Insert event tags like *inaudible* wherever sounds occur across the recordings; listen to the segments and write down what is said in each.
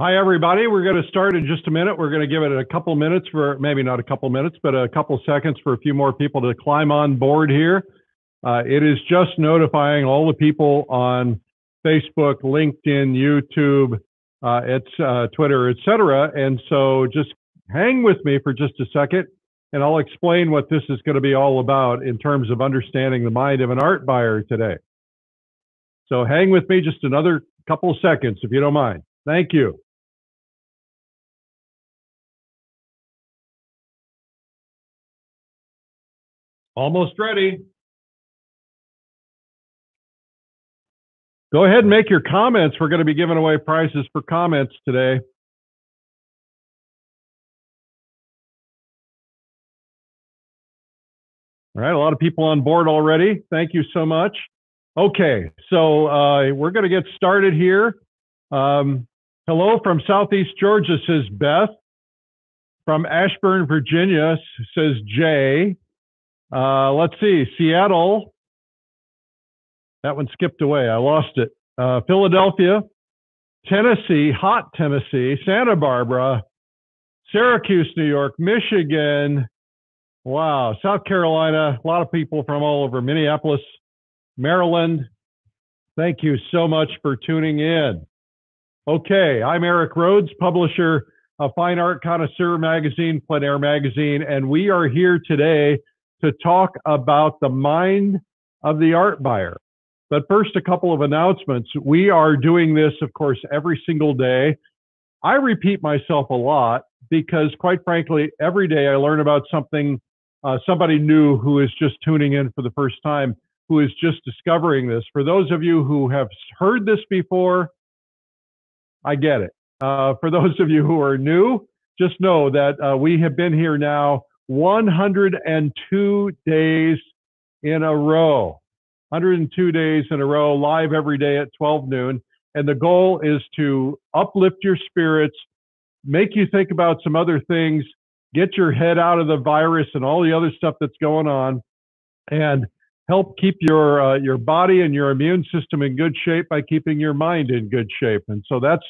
Hi, everybody. We're going to start in just a minute. We're going to give it a couple minutes for maybe not a couple minutes, but a couple seconds for a few more people to climb on board here. Uh, it is just notifying all the people on Facebook, LinkedIn, YouTube, uh, it's uh, Twitter, etc. And so just hang with me for just a second, and I'll explain what this is going to be all about in terms of understanding the mind of an art buyer today. So hang with me just another couple seconds, if you don't mind. Thank you. Almost ready. Go ahead and make your comments. We're going to be giving away prizes for comments today. All right, a lot of people on board already. Thank you so much. Okay, so uh, we're going to get started here. Um, hello from Southeast Georgia, says Beth. From Ashburn, Virginia, says Jay. Uh, let's see, Seattle. That one skipped away. I lost it. Uh, Philadelphia, Tennessee, hot Tennessee, Santa Barbara, Syracuse, New York, Michigan. Wow, South Carolina. A lot of people from all over Minneapolis, Maryland. Thank you so much for tuning in. Okay, I'm Eric Rhoads, publisher of Fine Art Connoisseur Magazine, Plein Air Magazine, and we are here today to talk about the mind of the art buyer. But first, a couple of announcements. We are doing this, of course, every single day. I repeat myself a lot because, quite frankly, every day I learn about something, uh, somebody new who is just tuning in for the first time, who is just discovering this. For those of you who have heard this before, I get it. Uh, for those of you who are new, just know that uh, we have been here now 102 days in a row. 102 days in a row, live every day at 12 noon. And the goal is to uplift your spirits, make you think about some other things, get your head out of the virus and all the other stuff that's going on, and help keep your uh, your body and your immune system in good shape by keeping your mind in good shape. And so that's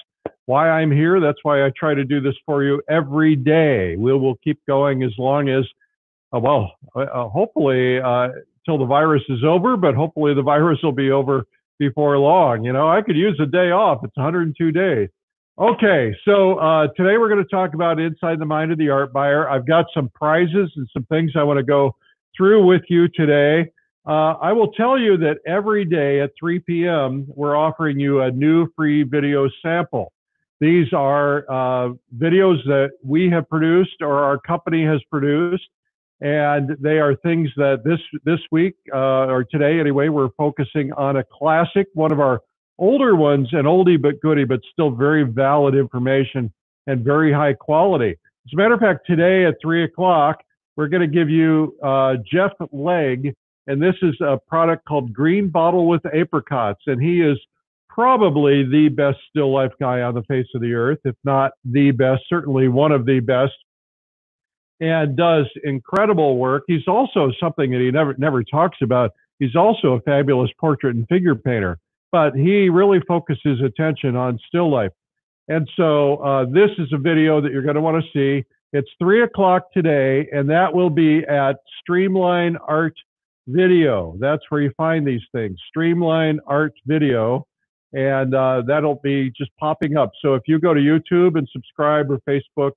why I'm here. That's why I try to do this for you every day. We will keep going as long as, uh, well, uh, uh hopefully uh, till the virus is over, but hopefully the virus will be over before long. You know, I could use a day off. It's 102 days. Okay, so uh, today we're going to talk about inside the mind of the art buyer. I've got some prizes and some things I want to go through with you today. Uh, I will tell you that every day at 3 p.m., we're offering you a new free video sample. These are uh, videos that we have produced or our company has produced, and they are things that this this week uh, or today anyway, we're focusing on a classic, one of our older ones, an oldie but goodie, but still very valid information and very high quality. As a matter of fact, today at three o'clock, we're going to give you uh, Jeff Legg, and this is a product called Green Bottle with Apricots, and he is probably the best still life guy on the face of the earth, if not the best, certainly one of the best, and does incredible work. He's also something that he never never talks about. He's also a fabulous portrait and figure painter, but he really focuses attention on still life. And so uh, this is a video that you're going to want to see. It's three o'clock today, and that will be at Streamline Art Video. That's where you find these things. Streamline Art Video and uh, that'll be just popping up. So if you go to YouTube and subscribe or Facebook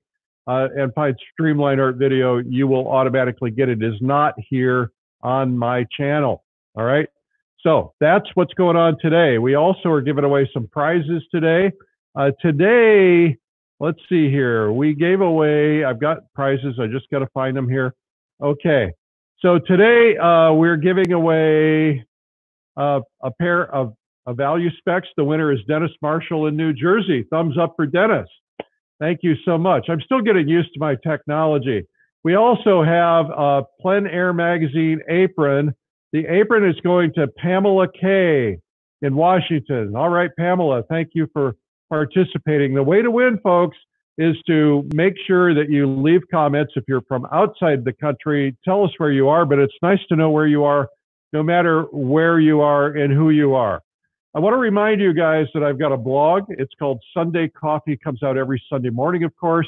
uh, and find Streamline Art Video, you will automatically get it. It is not here on my channel. All right. So that's what's going on today. We also are giving away some prizes today. Uh, today, let's see here. We gave away, I've got prizes. I just got to find them here. Okay. So today, uh, we're giving away uh, a pair of a value specs. The winner is Dennis Marshall in New Jersey. Thumbs up for Dennis. Thank you so much. I'm still getting used to my technology. We also have a Plein Air Magazine apron. The apron is going to Pamela K in Washington. All right, Pamela, thank you for participating. The way to win, folks, is to make sure that you leave comments. If you're from outside the country, tell us where you are, but it's nice to know where you are, no matter where you are and who you are. I want to remind you guys that I've got a blog. It's called Sunday Coffee, comes out every Sunday morning, of course.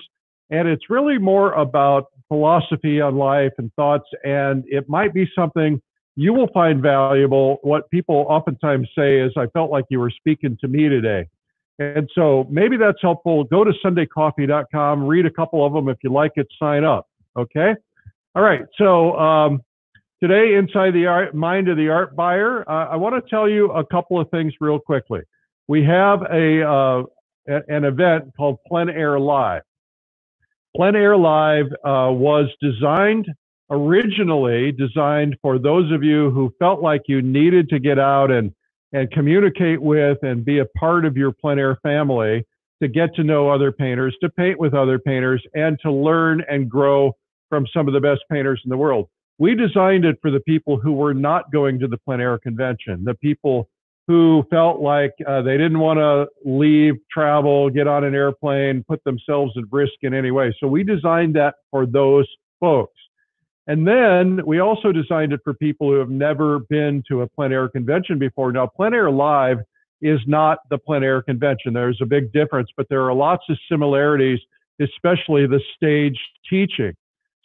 And it's really more about philosophy on life and thoughts. And it might be something you will find valuable. What people oftentimes say is, I felt like you were speaking to me today. And so maybe that's helpful. Go to sundaycoffee.com, read a couple of them. If you like it, sign up. Okay. All right. So um, today, inside the art, mind of the art buyer, uh, I want to tell you a couple of things real quickly. We have a uh, an event called Plein Air Live. Plein Air Live uh, was designed originally designed for those of you who felt like you needed to get out and and communicate with and be a part of your plein air family to get to know other painters, to paint with other painters, and to learn and grow from some of the best painters in the world. We designed it for the people who were not going to the plein air convention, the people who felt like uh, they didn't want to leave, travel, get on an airplane, put themselves at risk in any way. So we designed that for those folks. And then we also designed it for people who have never been to a plein air convention before. Now, plein air live is not the plein air convention. There's a big difference, but there are lots of similarities, especially the stage teaching.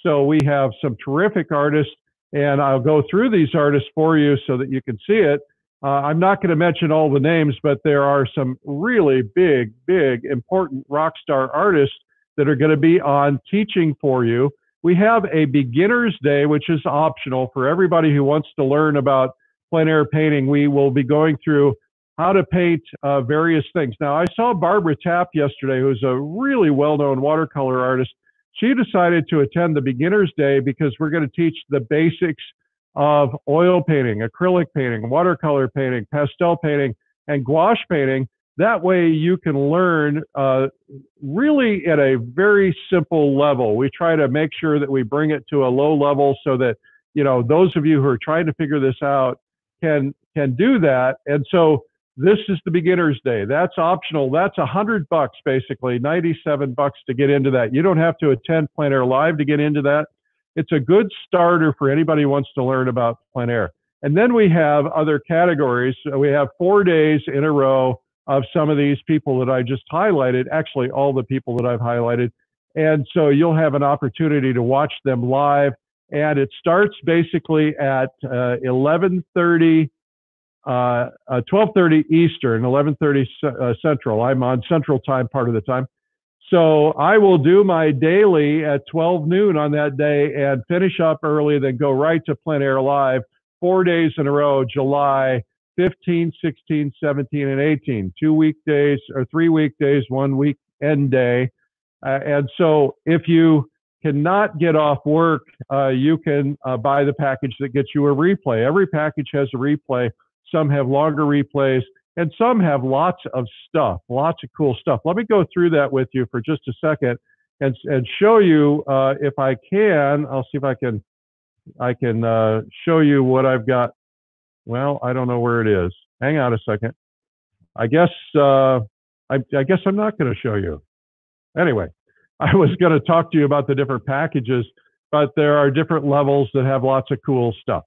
So we have some terrific artists, and I'll go through these artists for you so that you can see it. Uh, I'm not going to mention all the names, but there are some really big, big, important rock star artists that are going to be on teaching for you we have a beginner's day, which is optional for everybody who wants to learn about plein air painting. We will be going through how to paint uh, various things. Now, I saw Barbara Tapp yesterday, who's a really well known watercolor artist. She decided to attend the beginner's day because we're going to teach the basics of oil painting, acrylic painting, watercolor painting, pastel painting, and gouache painting that way you can learn uh, really at a very simple level. We try to make sure that we bring it to a low level so that, you know, those of you who are trying to figure this out can, can do that. And so this is the beginner's day. That's optional. That's a hundred bucks, basically 97 bucks to get into that. You don't have to attend plein air live to get into that. It's a good starter for anybody who wants to learn about plein air. And then we have other categories. We have four days in a row of some of these people that I just highlighted, actually all the people that I've highlighted. And so you'll have an opportunity to watch them live. And it starts basically at uh, 11:30, uh, 12:30 uh, Eastern, 11:30 uh, Central. I'm on Central Time part of the time. So I will do my daily at 12 noon on that day and finish up early, then go right to Plein Air Live four days in a row, July 15, 16, 17, and 18. Two weekdays or three weekdays, one weekend day. Uh, and so if you cannot get off work, uh, you can uh, buy the package that gets you a replay. Every package has a replay. Some have longer replays, and some have lots of stuff, lots of cool stuff. Let me go through that with you for just a second and, and show you uh, if I can. I'll see if I can I can uh, show you what I've got well, I don't know where it is. Hang on a second. I guess uh, I, I guess I'm not going to show you. Anyway, *laughs* I was going to talk to you about the different packages, but there are different levels that have lots of cool stuff.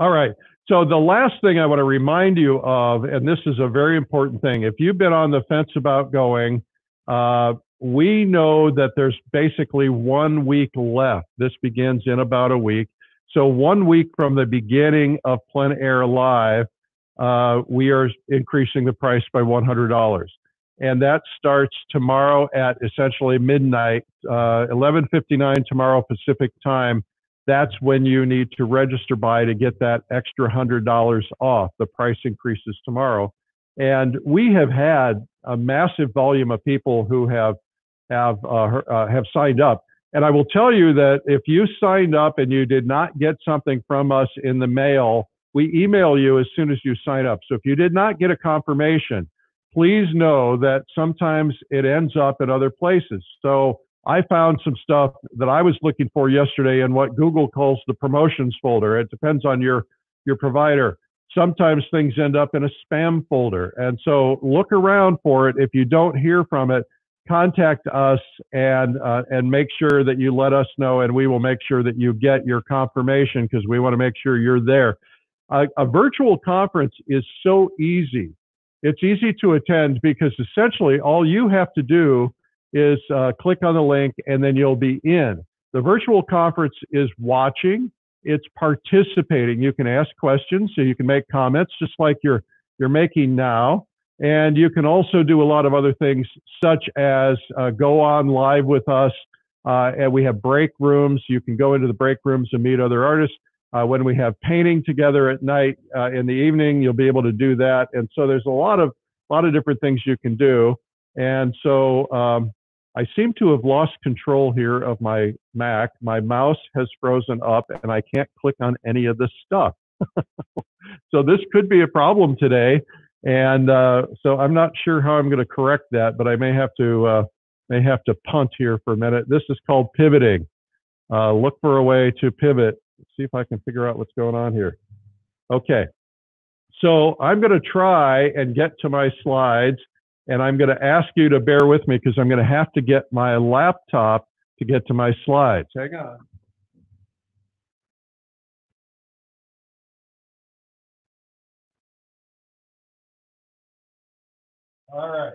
All right. So the last thing I want to remind you of, and this is a very important thing, if you've been on the fence about going, uh, we know that there's basically one week left. This begins in about a week. So one week from the beginning of Plein Air Live, uh, we are increasing the price by $100. And that starts tomorrow at essentially midnight, uh, 11:59 tomorrow Pacific time. That's when you need to register by to get that extra hundred dollars off. The price increases tomorrow, and we have had a massive volume of people who have have uh, uh, have signed up. And I will tell you that if you signed up and you did not get something from us in the mail, we email you as soon as you sign up. So if you did not get a confirmation, please know that sometimes it ends up in other places. So I found some stuff that I was looking for yesterday in what Google calls the promotions folder. It depends on your, your provider. Sometimes things end up in a spam folder. And so look around for it. If you don't hear from it, contact us and uh, and make sure that you let us know, and we will make sure that you get your confirmation because we want to make sure you're there. a, a virtual conference is so easy. It's easy to attend because essentially all you have to do is uh, click on the link and then you'll be in. The virtual conference is watching, it's participating. You can ask questions, so you can make comments just like you're you're making now. And you can also do a lot of other things, such as uh, go on live with us. Uh, and we have break rooms. You can go into the break rooms and meet other artists. Uh, when we have painting together at night uh, in the evening, you'll be able to do that. And so there's a lot of lot of different things you can do. And so um, I seem to have lost control here of my Mac. My mouse has frozen up and I can't click on any of this stuff. *laughs* so this could be a problem today. And uh, so I'm not sure how I'm going to correct that, but I may have to uh, may have to punt here for a minute. This is called pivoting. Uh, look for a way to pivot. Let's see if I can figure out what's going on here. Okay. So I'm going to try and get to my slides and I'm going to ask you to bear with me because I'm going to have to get my laptop to get to my slides. Hang on. All right.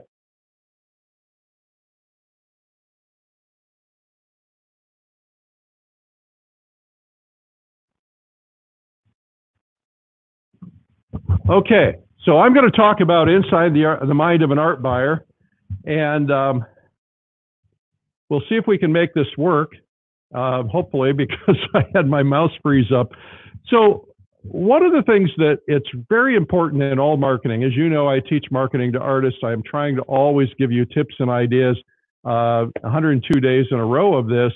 Okay, so I'm going to talk about inside the, the mind of an art buyer, and um, we'll see if we can make this work, uh, hopefully, *laughs* because I had my mouse freeze up. So one of the things that it's very important in all marketing, as you know, I teach marketing to artists. I'm trying to always give you tips and ideas, uh, 102 days in a row of this.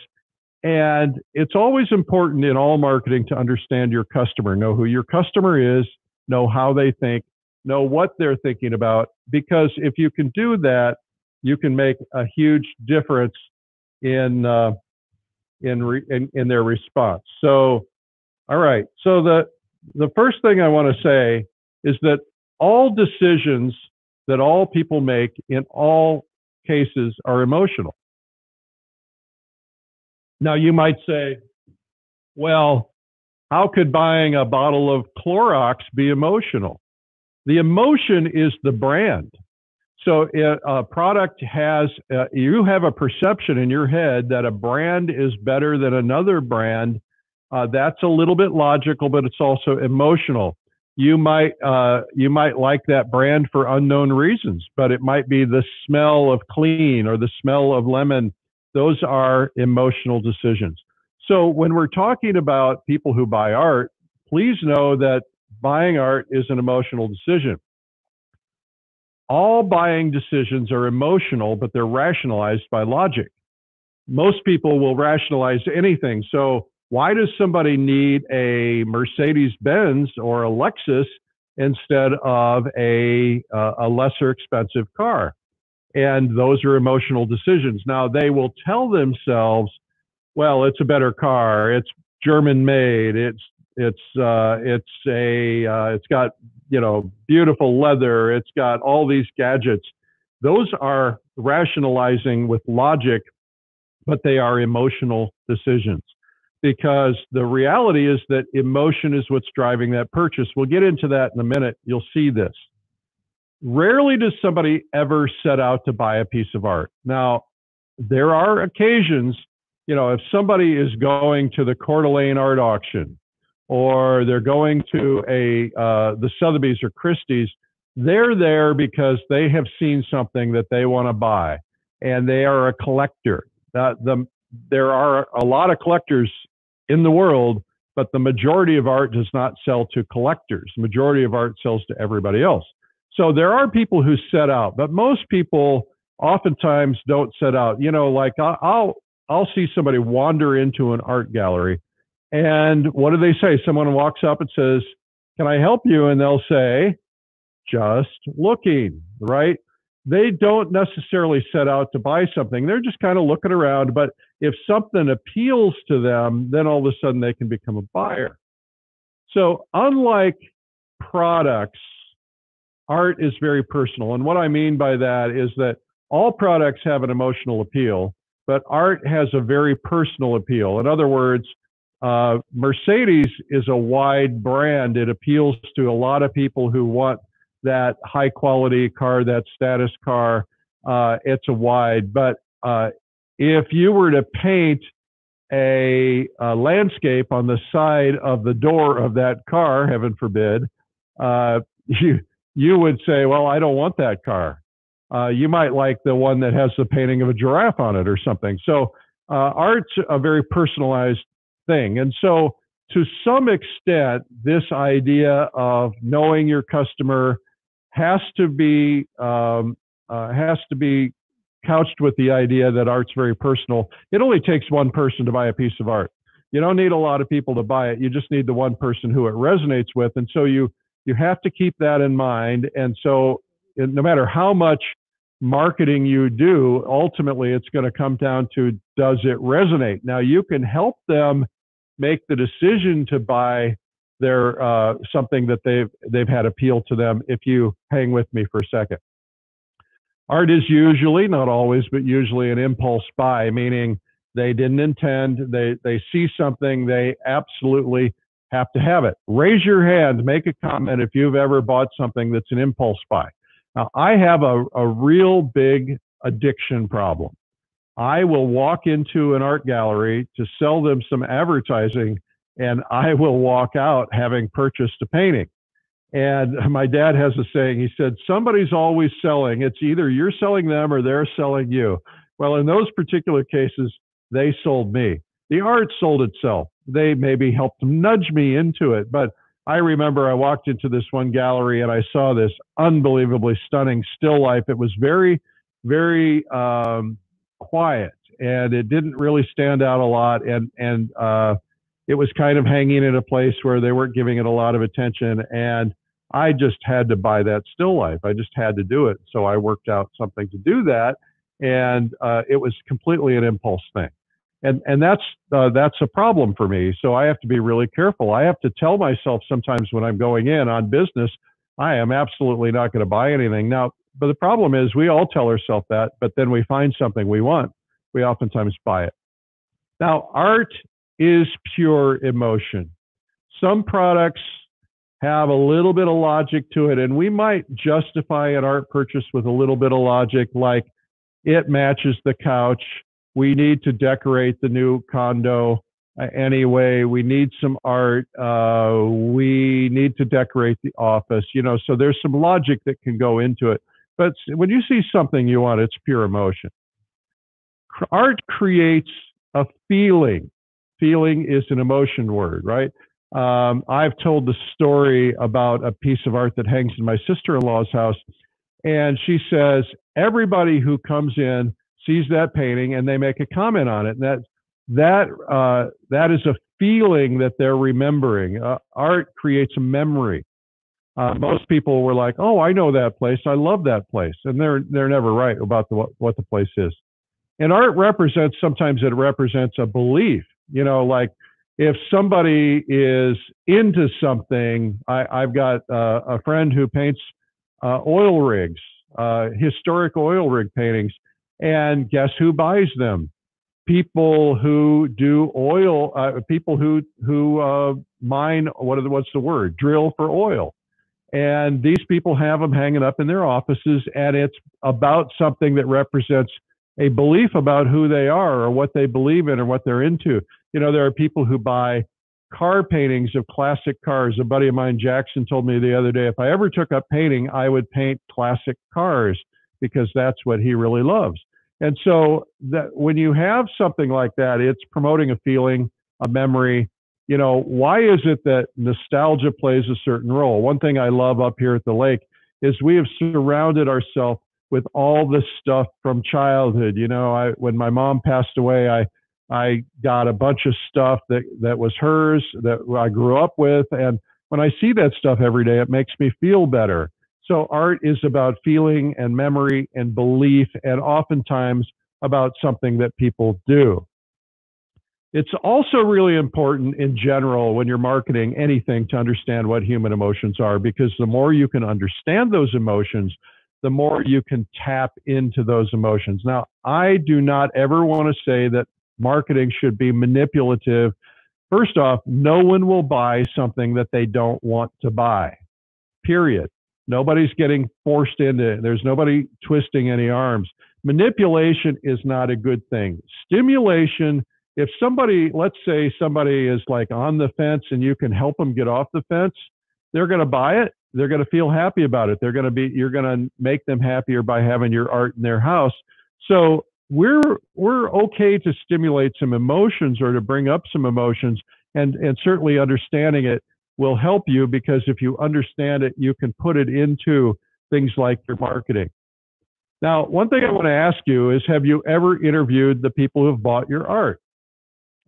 And it's always important in all marketing to understand your customer, know who your customer is, know how they think, know what they're thinking about, because if you can do that, you can make a huge difference in uh, in, re- in in their response. So, all right. So the the first thing I want to say is that all decisions that all people make in all cases are emotional. Now you might say, well, how could buying a bottle of Clorox be emotional? The emotion is the brand. So a product has, uh, you have a perception in your head that a brand is better than another brand. Uh, that's a little bit logical, but it's also emotional. You might uh, you might like that brand for unknown reasons, but it might be the smell of clean or the smell of lemon. Those are emotional decisions. So when we're talking about people who buy art, please know that buying art is an emotional decision. All buying decisions are emotional, but they're rationalized by logic. Most people will rationalize anything. So, why does somebody need a Mercedes Benz or a Lexus instead of a, uh, a lesser expensive car? And those are emotional decisions. Now, they will tell themselves, well, it's a better car, it's German made, it's it's uh, it's a uh, it's got you know beautiful leather. It's got all these gadgets. Those are rationalizing with logic, but they are emotional decisions because the reality is that emotion is what's driving that purchase. We'll get into that in a minute. You'll see this. Rarely does somebody ever set out to buy a piece of art. Now, there are occasions, you know, if somebody is going to the Coeur d'Alene art auction or they're going to a uh, the Sotheby's or Christie's, they're there because they have seen something that they want to buy, and they are a collector. Uh, the, there are a lot of collectors in the world, but the majority of art does not sell to collectors. The majority of art sells to everybody else. So there are people who set out, but most people oftentimes don't set out. You know, like I'll I'll see somebody wander into an art gallery and what do they say? Someone walks up and says, Can I help you? And they'll say, Just looking, right? They don't necessarily set out to buy something. They're just kind of looking around. But if something appeals to them, then all of a sudden they can become a buyer. So, unlike products, art is very personal. And what I mean by that is that all products have an emotional appeal, but art has a very personal appeal. In other words, uh, Mercedes is a wide brand. It appeals to a lot of people who want that high quality car, that status car. Uh, it's a wide, but uh, if you were to paint a, a, landscape on the side of the door of that car, heaven forbid, uh, *laughs* you you would say, "Well, I don't want that car." Uh, you might like the one that has the painting of a giraffe on it or something. So uh, art's a very personalized thing, and so to some extent, this idea of knowing your customer has to be um, uh, has to be couched with the idea that art's very personal. It only takes one person to buy a piece of art. You don't need a lot of people to buy it. You just need the one person who it resonates with, and so you you have to keep that in mind. And so, no matter how much marketing you do, ultimately it's going to come down to does it resonate? Now, you can help them make the decision to buy their uh, something that they've they've had appeal to them. If you hang with me for a second, art is usually not always, but usually an impulse buy, meaning they didn't intend. They they see something, they absolutely have to have it. Raise your hand, make a comment if you've ever bought something that's an impulse buy. Now, I have a, a real big addiction problem. I will walk into an art gallery to sell them some advertising and I will walk out having purchased a painting. And my dad has a saying, he said, somebody's always selling. It's either you're selling them or they're selling you. Well, in those particular cases, they sold me. The art sold itself. They maybe helped nudge me into it, but I remember I walked into this one gallery and I saw this unbelievably stunning still life. It was very, very um, quiet and it didn't really stand out a lot. And, and, uh, it was kind of hanging in a place where they weren't giving it a lot of attention. And I just had to buy that still life. I just had to do it. So I worked out something to do that. And uh, it was completely an impulse thing and and that's uh, that's a problem for me. So I have to be really careful. I have to tell myself sometimes when I'm going in on business, I am absolutely not going to buy anything now. But the problem is, we all tell ourselves that, but then we find something we want, we oftentimes buy it. Now, art is pure emotion. Some products have a little bit of logic to it, and we might justify an art purchase with a little bit of logic, like it matches the couch we need to decorate the new condo anyway. We need some art. Uh, we need to decorate the office. You know, so there's some logic that can go into it. But when you see something you want, it's pure emotion. Art creates a feeling. Feeling is an emotion word, right? Um, I've told the story about a piece of art that hangs in my sister in law's house. And she says, everybody who comes in sees that painting and they make a comment on it. And that that uh, that is a feeling that they're remembering. Uh, art creates a memory. Uh, most people were like, "Oh, I know that place. I love that place," and they're they're never right about the, what, what the place is. And art represents sometimes it represents a belief. You know, like if somebody is into something, I, have got uh, a friend who paints uh, oil rigs, uh, historic oil rig paintings, and guess who buys them? People who do oil, uh, people who who uh, mine what the, what's the word? Drill for oil. And these people have them hanging up in their offices, and it's about something that represents a belief about who they are or what they believe in or what they're into. You know, there are people who buy car paintings of classic cars. A buddy of mine, Jackson, told me the other day if I ever took up painting, I would paint classic cars because that's what he really loves. And so that when you have something like that, it's promoting a feeling, a memory. You know, why is it that nostalgia plays a certain role? One thing I love up here at the lake is we have surrounded ourselves with all this stuff from childhood. You know, I when my mom passed away, I I got a bunch of stuff that that was hers that I grew up with, and when I see that stuff every day, it makes me feel better. So art is about feeling and memory and belief, and oftentimes about something that people do. It's also really important in general when you're marketing anything to understand what human emotions are, because the more you can understand those emotions, the more you can tap into those emotions. Now, I do not ever want to say that marketing should be manipulative First off, no one will buy something that they don't want to buy. Period. Nobody's getting forced into it. There's nobody twisting any arms. Manipulation is not a good thing. Stimulation, if somebody, let's say somebody is like on the fence and you can help them get off the fence, they're going to buy it. They're going to feel happy about it. They're going to be, you're going to make them happier by having your art in their house. So we're, we're okay to stimulate some emotions or to bring up some emotions and, and certainly understanding it will help you because if you understand it, you can put it into things like your marketing. Now, one thing I want to ask you is have you ever interviewed the people who have bought your art?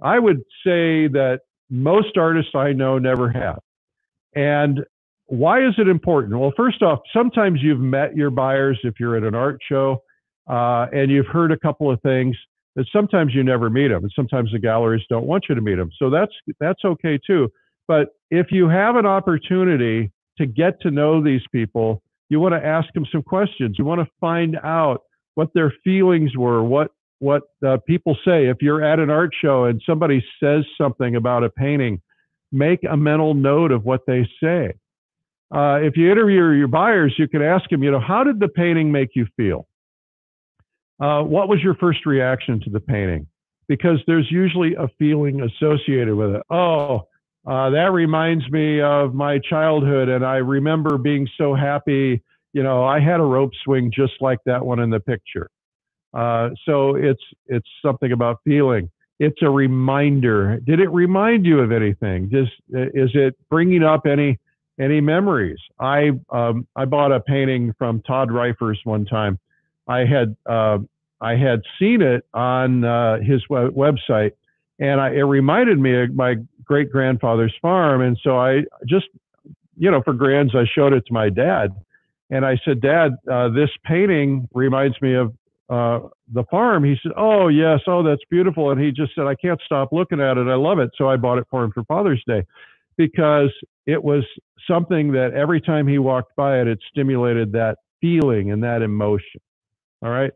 I would say that most artists I know never have. And why is it important? Well, first off, sometimes you've met your buyers if you're at an art show uh, and you've heard a couple of things. That sometimes you never meet them, and sometimes the galleries don't want you to meet them. So that's that's okay too. But if you have an opportunity to get to know these people, you want to ask them some questions. You want to find out what their feelings were, what what uh, people say. If you're at an art show and somebody says something about a painting, make a mental note of what they say. Uh, if you interview your buyers, you can ask them, you know, how did the painting make you feel? Uh, what was your first reaction to the painting? Because there's usually a feeling associated with it. Oh, uh, that reminds me of my childhood, and I remember being so happy. You know, I had a rope swing just like that one in the picture. Uh, so it's it's something about feeling. It's a reminder. Did it remind you of anything? Does is it bringing up any any memories? I um, I bought a painting from Todd Reifers one time. I had uh, I had seen it on uh, his website, and I, it reminded me of my great grandfather's farm. And so I just, you know, for grands, I showed it to my dad. And I said, Dad, uh, this painting reminds me of uh, the farm. He said, Oh, yes. Oh, that's beautiful. And he just said, I can't stop looking at it. I love it. So I bought it for him for Father's Day because it was something that every time he walked by it, it stimulated that feeling and that emotion. All right.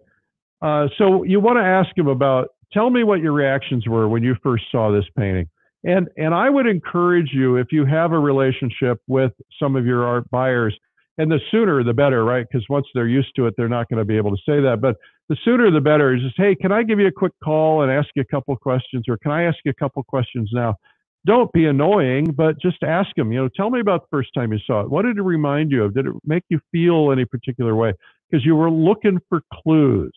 Uh, so you want to ask him about, tell me what your reactions were when you first saw this painting. And and I would encourage you if you have a relationship with some of your art buyers, and the sooner the better, right? Because once they're used to it, they're not going to be able to say that. But the sooner the better is just, hey, can I give you a quick call and ask you a couple questions, or can I ask you a couple questions now? Don't be annoying, but just ask them. You know, tell me about the first time you saw it. What did it remind you of? Did it make you feel any particular way? Because you were looking for clues.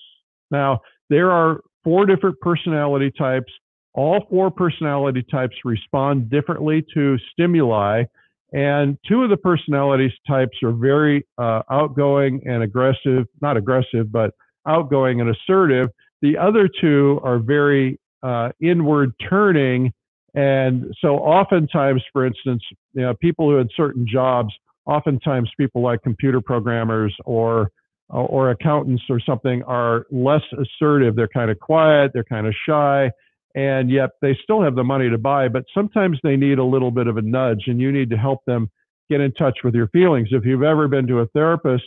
Now there are four different personality types all four personality types respond differently to stimuli. And two of the personality types are very uh, outgoing and aggressive, not aggressive, but outgoing and assertive. The other two are very uh, inward turning. And so oftentimes, for instance, you know, people who had certain jobs, oftentimes people like computer programmers or or accountants or something are less assertive. They're kind of quiet, they're kind of shy, and yet they still have the money to buy, but sometimes they need a little bit of a nudge and you need to help them get in touch with your feelings. If you've ever been to a therapist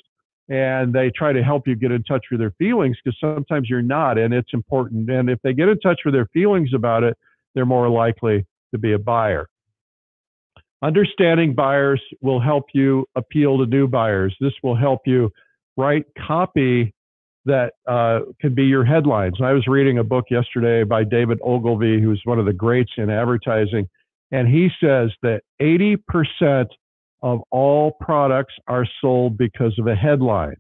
and they try to help you get in touch with their feelings, because sometimes you're not, and it's important. And if they get in touch with their feelings about it, they're more likely to be a buyer. Understanding buyers will help you appeal to new buyers. This will help you write copy that uh, could be your headlines. I was reading a book yesterday by David Ogilvy, who's one of the greats in advertising, and he says that 80% of all products are sold because of a headline.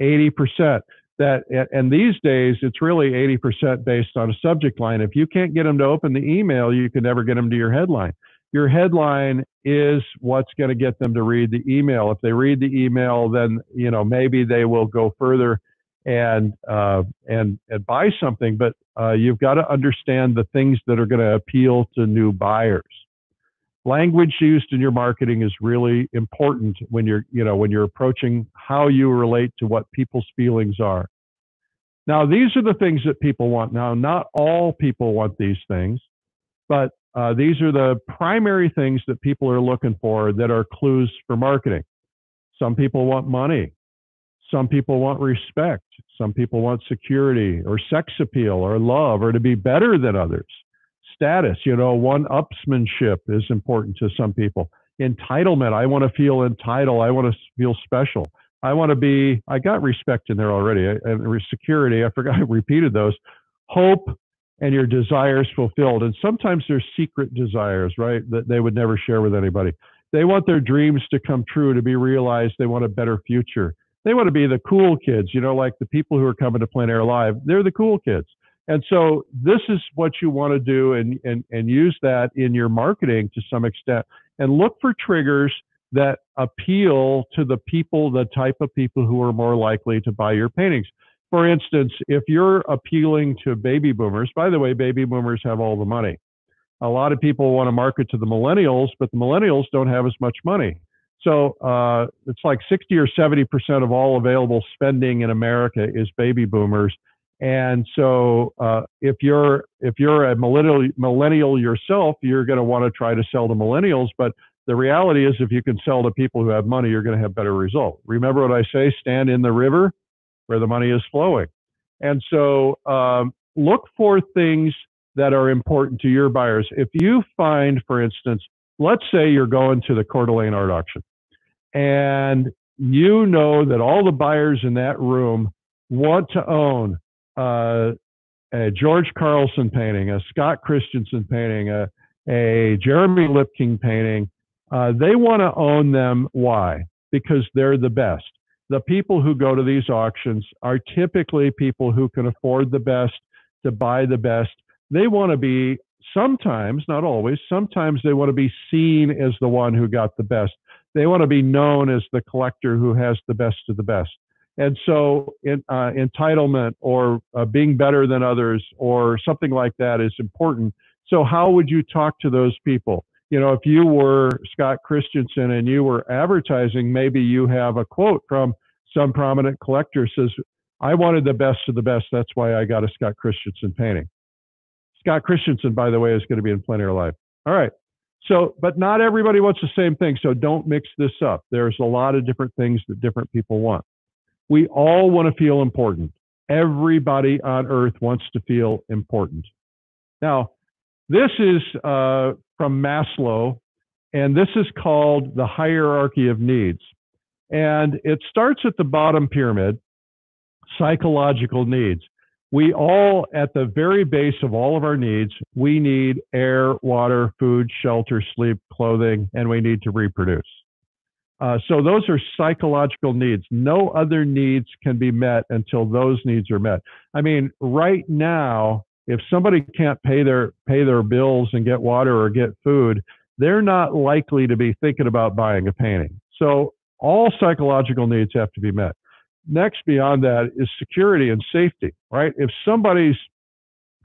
80%. That and these days it's really 80% based on a subject line. If you can't get them to open the email, you can never get them to your headline. Your headline is what's going to get them to read the email. If they read the email, then you know maybe they will go further and uh, and and buy something, but uh, you've got to understand the things that are going to appeal to new buyers. Language used in your marketing is really important when you're you know when you're approaching how you relate to what people's feelings are. Now, these are the things that people want. Now, not all people want these things, but uh, these are the primary things that people are looking for that are clues for marketing. Some people want money. Some people want respect. Some people want security or sex appeal or love or to be better than others. status, you know, one upsmanship is important to some people. Entitlement, I want to feel entitled. I want to feel special. I want to be, I got respect in there already. And security, I forgot I repeated those. Hope and your desires fulfilled. And sometimes there's secret desires, right? That they would never share with anybody. They want their dreams to come true, to be realized. They want a better future. They want to be the cool kids, you know, like the people who are coming to Plein Air Live. They're the cool kids. And so this is what you want to do and, and, and use that in your marketing to some extent and look for triggers that appeal to the people, the type of people who are more likely to buy your paintings. For instance, if you're appealing to baby boomers, by the way, baby boomers have all the money. A lot of people want to market to the millennials, but the millennials don't have as much money. So uh, it's like 60 or 70 percent of all available spending in America is baby boomers. And so uh, if you're if you're a millennial millennial yourself, you're going to want to try to sell to millennials. But the reality is, if you can sell to people who have money, you're going to have better results. Remember what I say: stand in the river where the money is flowing. And so um, look for things that are important to your buyers. If you find, for instance, let's say you're going to the Coeur d'Alene art auction and you know that all the buyers in that room want to own uh, a George Carlson painting, a Scott Christensen painting, a, a Jeremy Lipking painting. Uh, they want to own them. Why? Because they're the best. The people who go to these auctions are typically people who can afford the best, to buy the best. They want to be sometimes, not always, sometimes they want to be seen as the one who got the best. They want to be known as the collector who has the best of the best. And so, in, uh, entitlement or uh, being better than others or something like that is important. So, how would you talk to those people? You know, if you were Scott Christensen and you were advertising, maybe you have a quote from some prominent collector says, I wanted the best of the best. That's why I got a Scott Christensen painting. Scott Christensen, by the way, is going to be in Plein Air Live. All right. So, but not everybody wants the same thing. So don't mix this up. There's a lot of different things that different people want. We all want to feel important. Everybody on earth wants to feel important. Now, this is uh, from Maslow, and this is called the hierarchy of needs. And it starts at the bottom pyramid, psychological needs we all, at the very base of all of our needs, we need air, water, food, shelter, sleep, clothing, and we need to reproduce. Uh, so those are psychological needs. No other needs can be met until those needs are met. I mean, right now, if somebody can't pay their pay their bills and get water or get food, they're not likely to be thinking about buying a painting. So all psychological needs have to be met next beyond that is security and safety, right? If somebody's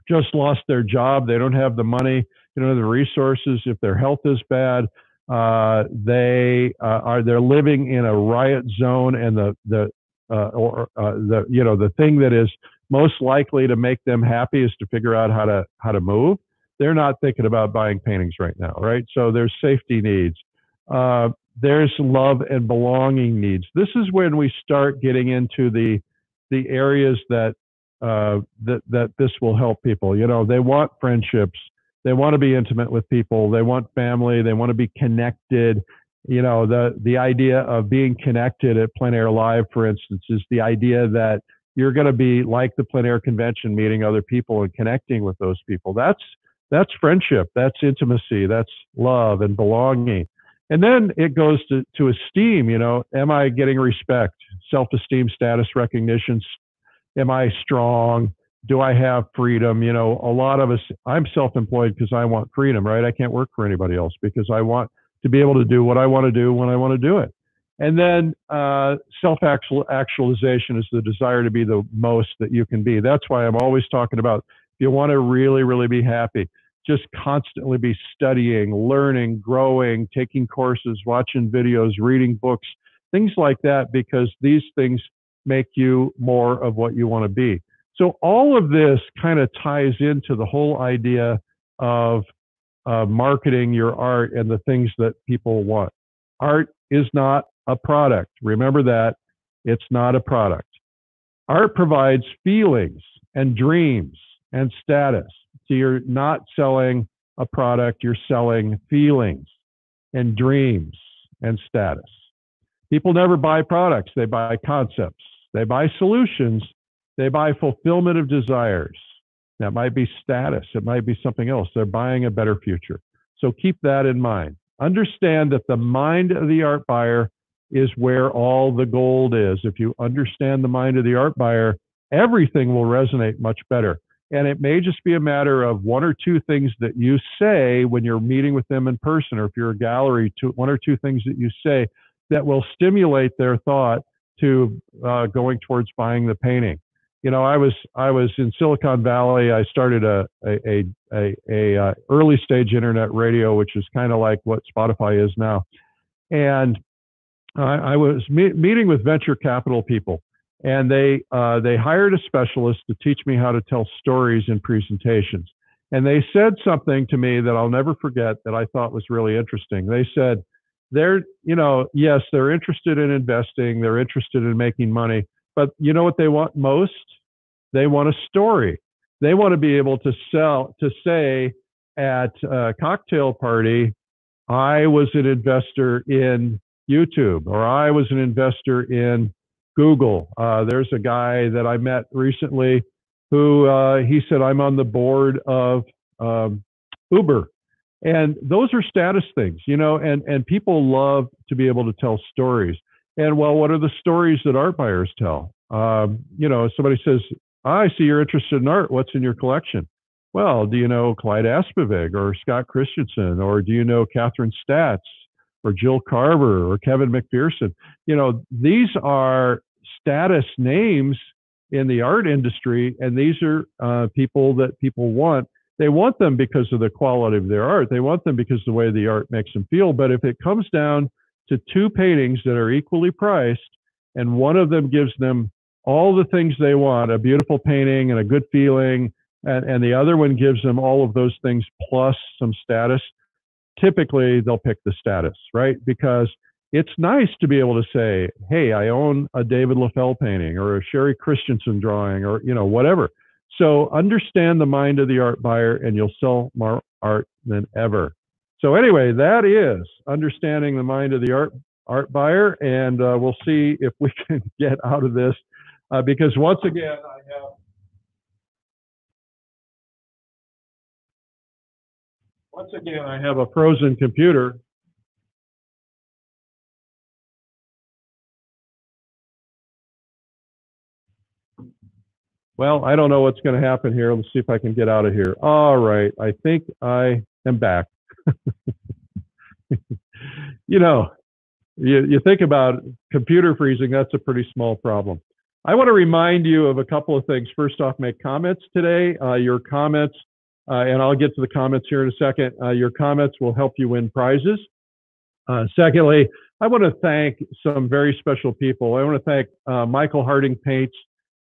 just lost their job, they don't have the money, you know, the resources, if their health is bad, uh, they uh, are they're living in a riot zone, and the the uh, or uh, the you know the thing that is most likely to make them happy is to figure out how to how to move. They're not thinking about buying paintings right now, right? So there's safety needs. There's love and belonging needs. This is when we start getting into the the areas that uh, that that this will help people. You know, they want friendships, they want to be intimate with people, they want family, they want to be connected. You know, the the idea of being connected at Plein Air Live, for instance, is the idea that you're going to be like the Plein Air Convention, meeting other people and connecting with those people. That's that's friendship, that's intimacy, that's love and belonging. And then it goes to, to esteem, you know, am I getting respect, self esteem, status recognition? Am I strong? Do I have freedom? You know, a lot of us, I'm self employed because I want freedom, right? I can't work for anybody else because I want to be able to do what I want to do when I want to do it. And then uh, self actualization is the desire to be the most that you can be. That's why I'm always talking about if you want to really, really be happy, just constantly be studying, learning, growing, taking courses, watching videos, reading books, things like that, because these things make you more of what you want to be. So all of this kind of ties into the whole idea of uh, marketing your art and the things that people want. Art is not a product. Remember that. It's not a product. Art provides feelings and dreams and status. So you're not selling a product, you're selling feelings and dreams and status. People never buy products, they buy concepts, they buy solutions, they buy fulfillment of desires. That might be status, it might be something else. They're buying a better future. So keep that in mind. Understand that the mind of the art buyer is where all the gold is. If you understand the mind of the art buyer, everything will resonate much better. And it may just be a matter of one or two things that you say when you're meeting with them in person, or if you're a gallery, two, one or two things that you say that will stimulate their thought to uh, going towards buying the painting. You know, I was I was in Silicon Valley. I started a a a, a, a uh, early stage internet radio, which is kind of like what Spotify is now, and I, I was me- meeting with venture capital people, and they uh, they hired a specialist to teach me how to tell stories in presentations. And they said something to me that I'll never forget that I thought was really interesting. They said, "They're you know yes they're interested in investing, they're interested in making money, but you know what they want most? They want a story. They want to be able to sell to say at a cocktail party, I was an investor in YouTube, or I was an investor in Google. Uh, there's a guy that I met recently who uh, he said, I'm on the board of um, Uber. And those are status things, you know, and, and people love to be able to tell stories. And well, what are the stories that art buyers tell? Um, you know, somebody says, I see you're interested in art. What's in your collection? Well, do you know Clyde Aspevig or Scott Christensen, or do you know Kathryn Stats or Jill Carver or Kevin McPherson? You know, these are status names in the art industry, and these are uh, people that people want. They want them because of the quality of their art. They want them because the way the art makes them feel. But if it comes down to two paintings that are equally priced, and one of them gives them all the things they want a beautiful painting and a good feeling, and, and the other one gives them all of those things plus some status, typically they'll pick the status, right? Because it's nice to be able to say, hey, I own a David Leffel painting or a Sherry Christensen drawing or, you know, whatever. So understand the mind of the art buyer and you'll sell more art than ever. So anyway, that is understanding the mind of the art art buyer, and uh, we'll see if we *laughs* can get out of this uh, because once again, I have once again I have a frozen computer. Well, I don't know what's going to happen here. Let's see if I can get out of here. All right, I think I am back. *laughs* you know, you, you think about computer freezing, that's a pretty small problem. I want to remind you of a couple of things. First off, make comments today. Uh, your comments, uh, and I'll get to the comments here in a second. Uh, your comments will help you win prizes. Uh, secondly, I want to thank some very special people. I want to thank uh, Michael Harding Paints.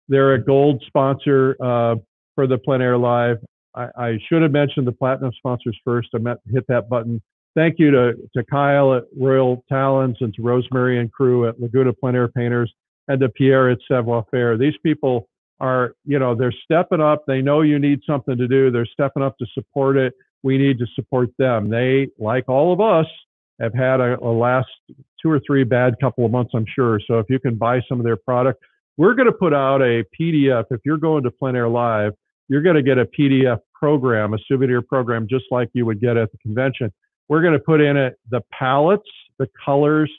They're a gold sponsor uh, for the Plein Air Live. I, I, should have mentioned the platinum sponsors first. I meant hit that button. Thank you to, to Kyle at Royal Talens and to Rosemary and crew at Laguna Plein Air Painters and to Pierre at Savoir Faire. These people are, you know, they're stepping up. They know you need something to do. They're stepping up to support it. We need to support them. They, like all of us, have had a, a last two or three bad couple of months, I'm sure. So if you can buy some of their product, we're going to put out a PDF. If you're going to Plein Air Live, you're going to get a PDF program, a souvenir program, just like you would get at the convention. We're going to put in it the palettes, the colors,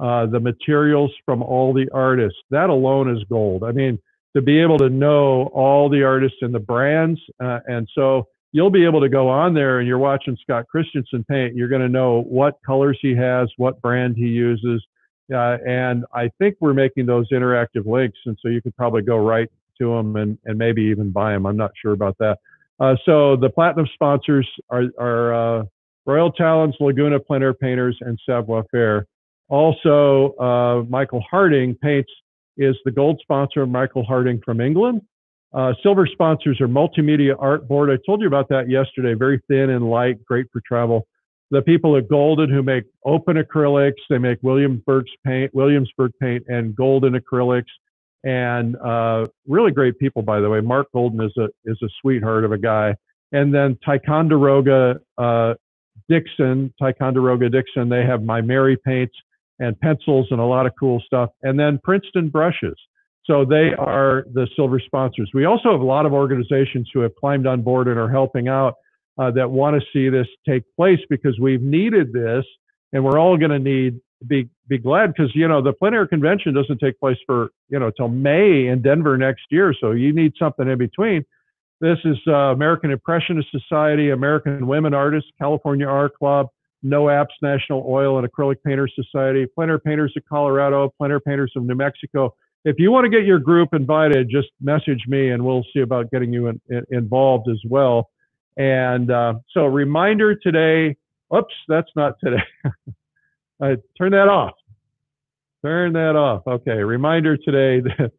uh, the materials from all the artists. That alone is gold. I mean, to be able to know all the artists and the brands. Uh, and so you'll be able to go on there and you're watching Scott Christensen paint. You're going to know what colors he has, what brand he uses. Uh, and I think we're making those interactive links. And so you could probably go right to them and, and maybe even buy them. I'm not sure about that. Uh, so the platinum sponsors are, are uh, Royal Talens, Laguna Plein Air Painters, and Savoir Faire. Also, uh, Michael Harding Paints is the gold sponsor Michael Harding from England. Uh, silver sponsors are Multimedia Art Board. I told you about that yesterday. Very thin and light, great for travel. The people at Golden who make open acrylics, they make Williamsburg paint, Williamsburg paint, and golden acrylics, and uh, really great people, by the way. Mark Golden is a is a sweetheart of a guy, And then Ticonderoga uh, Dixon, Ticonderoga Dixon, they have Maimeri paints and pencils and a lot of cool stuff. And then Princeton brushes. So they are the silver sponsors. We also have a lot of organizations who have climbed on board and are helping out uh, that want to see this take place because we've needed this and we're all going to need be be glad because you know the plein air convention doesn't take place for you know till May in Denver next year, so you need something in between. This is uh, American Impressionist Society, American Women Artists, California Art Club, NOAPS National Oil and Acrylic Painters Society, Plein Air Painters of Colorado, Plein Air Painters of New Mexico. If you want to get your group invited, just message me and we'll see about getting you in, in, involved as well. And uh, so, reminder today. Oops, that's not today. I *laughs* turn that off. Turn that off. Okay. Reminder today *laughs* that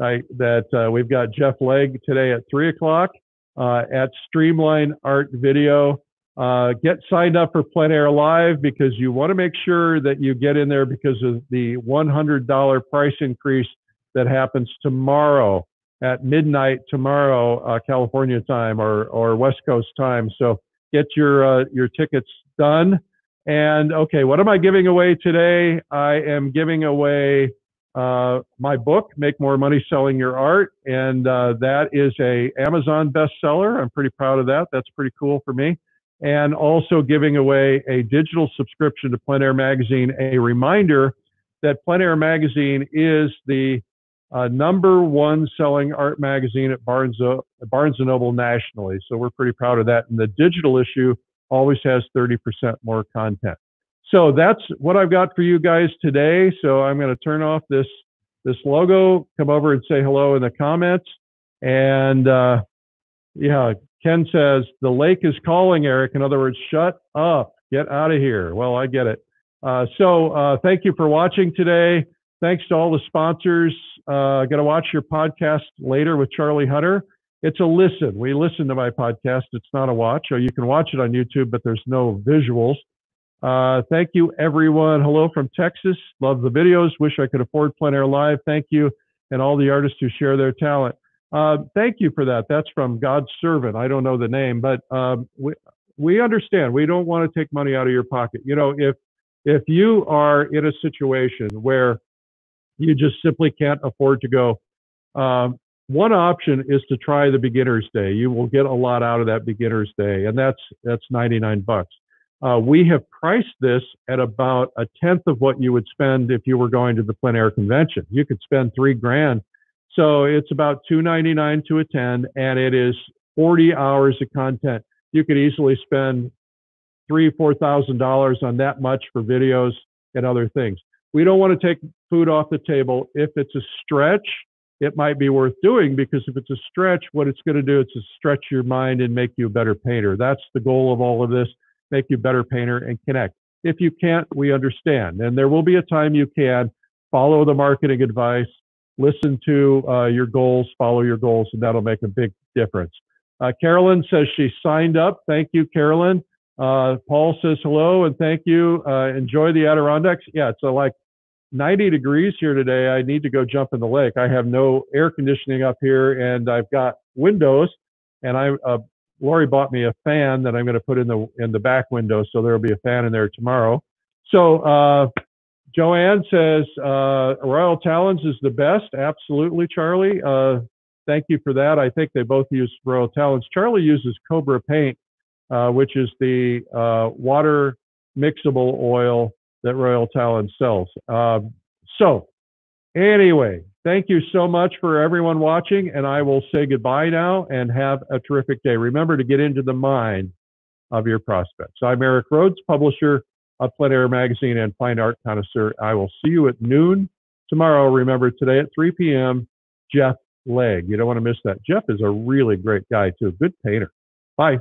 I, that uh, we've got Jeff Legg today at three o'clock uh, at Streamline Art Video. Uh, get signed up for Plein Air Live because you want to make sure that you get in there because of the $100 price increase that happens tomorrow at midnight tomorrow, uh, California time or, or West Coast time. So get your uh, your tickets done. And okay, what am I giving away today? I am giving away uh, my book, Make More Money Selling Your Art, and uh, that is a Amazon bestseller. I'm pretty proud of that. That's pretty cool for me. And also giving away a digital subscription to Plein Air Magazine. A reminder that Plein Air Magazine is the uh, number one selling art magazine at Barnes, uh, Barnes and Noble nationally. So we're pretty proud of that. And the digital issue always has 30% more content. So that's what I've got for you guys today. So I'm going to turn off this this logo, come over and say hello in the comments. And uh, yeah, Ken says the lake is calling, Eric. In other words, shut up, get out of here. Well, I get it. Uh, so uh, thank you for watching today. Thanks to all the sponsors. Uh, Going to watch your podcast later with Charlie Hunter it's a listen. We listen to my podcast. It's not a watch. Or you can watch it on YouTube, but there's no visuals. Uh, thank you, everyone. Hello from Texas. Love the videos. Wish I could afford Plein Air Live. Thank you, and all the artists who share their talent. Uh, thank you for that. That's from God's servant. I don't know the name, but um, we we understand. We don't want to take money out of your pocket. You know, if if you are in a situation where you just simply can't afford to go, um, one option is to try the beginner's day. You will get a lot out of that beginner's day, and that's that's 99 bucks. Uh, we have priced this at about a tenth of what you would spend if you were going to the plein air convention. You could spend three grand, so it's about 299 to attend, and it is 40 hours of content. You could easily spend three, four thousand dollars on that much for videos and other things. We don't want to take food off the table. If it's a stretch, it might be worth doing because if it's a stretch, what it's going to do is to stretch your mind and make you a better painter. That's the goal of all of this, make you a better painter and connect. If you can't, we understand. And there will be a time you can follow the marketing advice, listen to uh, your goals, follow your goals, and that'll make a big difference. Uh, Carolyn says she signed up. Thank you, Carolyn. Uh, Paul says hello and thank you. Uh, enjoy the Adirondacks. Yeah, it's like 90 degrees here today. I need to go jump in the lake. I have no air conditioning up here, and I've got windows. And I, uh, Lori bought me a fan that I'm going to put in the in the back window, so there'll be a fan in there tomorrow. So uh, Joanne says uh, Royal Talens is the best. Absolutely, Charlie. Uh, thank you for that. I think they both use Royal Talens. Charlie uses Cobra paint, uh, which is the uh, water mixable oil that Royal Talon sells. Um, so, anyway, thank you so much for everyone watching, and I will say goodbye now and have a terrific day. Remember to get into the mind of your prospects. I'm Eric Rhoads, publisher of Plein Air Magazine and Fine Art Connoisseur. I will see you at noon tomorrow. Remember, today at 3 p.m., Jeff Legg. You don't want to miss that. Jeff is a really great guy, too. Good painter. Bye.